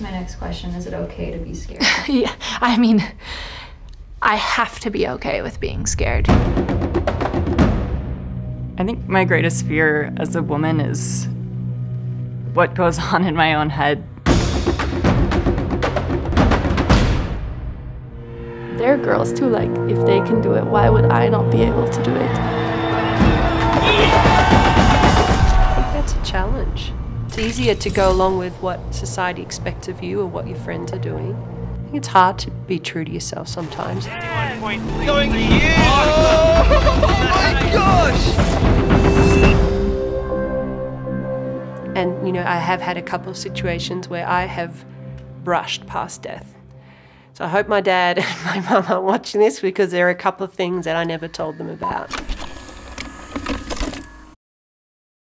was my next question. Is it okay to be scared? yeah, I mean, I have to be okay with being scared. I think my greatest fear as a woman is what goes on in my own head. There are girls too, like, if they can do it, why would I not be able to do it? It's easier to go along with what society expects of you or what your friends are doing. I think it's hard to be true to yourself sometimes. Going! Oh my gosh! And, you know, I have had a couple of situations where I have brushed past death. So I hope my dad and my mum aren't watching this because there are a couple of things that I never told them about.